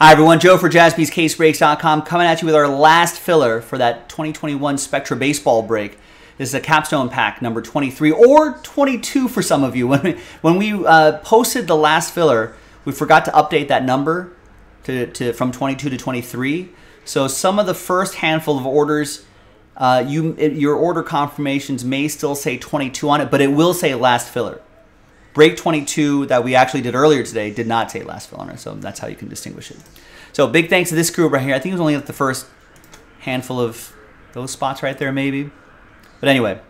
Hi, everyone. Joe for jaspyscasebreaks.com coming at you with our last filler for that 2021 Spectra Baseball break. This is a capstone pack number 23 or 22 for some of you. When we, when we uh, posted the last filler, we forgot to update that number to, to from 22 to 23. So some of the first handful of orders, uh, you your order confirmations may still say 22 on it, but it will say last filler. Break 22 that we actually did earlier today did not say last filler, so that's how you can distinguish it. So big thanks to this group right here. I think it was only like the first handful of those spots right there, maybe. But anyway,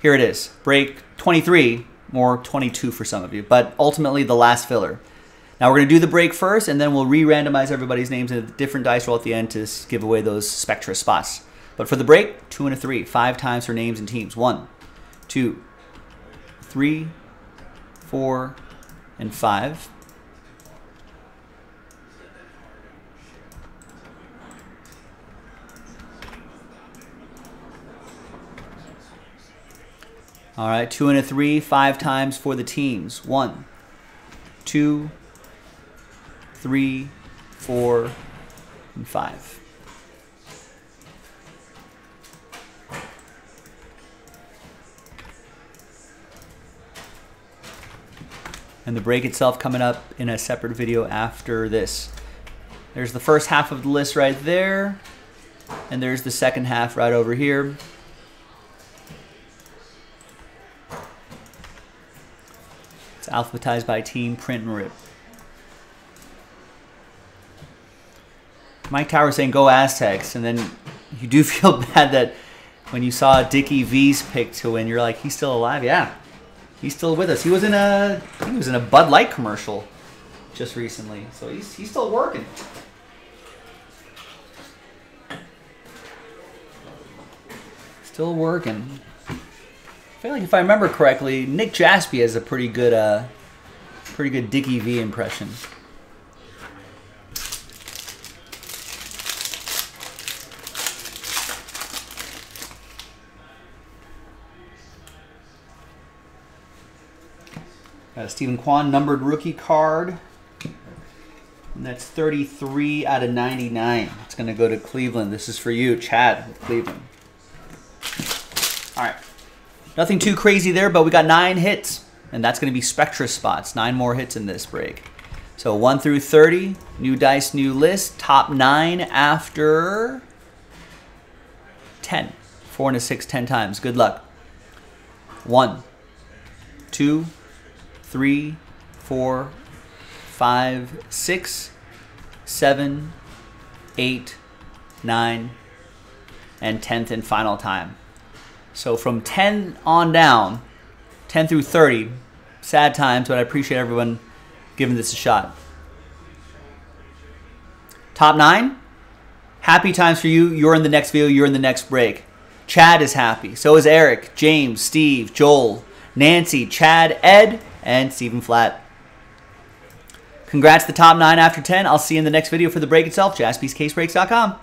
here it is. Break 23, more 22 for some of you, but ultimately the last filler. Now we're going to do the break first, and then we'll re-randomize everybody's names in a different dice roll at the end to give away those Spectra spots. But for the break, two and a three, five times for names and teams. One, two, three, four, and five. All right, two and a three, five times for the teams. One, two, three, four, and five. And the break itself coming up in a separate video after this. There's the first half of the list right there, and there's the second half right over here. It's alphabetized by team, print, and rip. Mike Tower saying go Aztecs, and then you do feel bad that when you saw Dickie V's pick to win, you're like, he's still alive? Yeah, he's still with us. He was in a he was in a Bud Light commercial just recently, so he's he's still working. Still working. I feel like if I remember correctly, Nick Jaspy has a pretty good uh pretty good Dickie V impression. Uh, got a Steven Kwan numbered rookie card. And that's 33 out of 99. It's going to go to Cleveland. This is for you, Chad, with Cleveland. All right. Nothing too crazy there, but we got nine hits. And that's going to be Spectra spots. Nine more hits in this break. So 1 through 30, new dice, new list. Top nine after 10. 4 and a 6, 10 times. Good luck. One, two three, four, five, six, seven, eight, nine, and 10th and final time. So from 10 on down, 10 through 30, sad times, but I appreciate everyone giving this a shot. Top nine, happy times for you. You're in the next video, you're in the next break. Chad is happy. So is Eric, James, Steve, Joel, Nancy, Chad, Ed, and Stephen Flat. Congrats to the top 9 after 10. I'll see you in the next video for the break itself, jaspyscasebreaks.com.